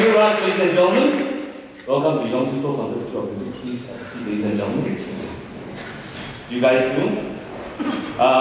You much, ladies and gentlemen. Welcome to Young People Conservatory of. Please have a seat, ladies and gentlemen. You guys too. Uh,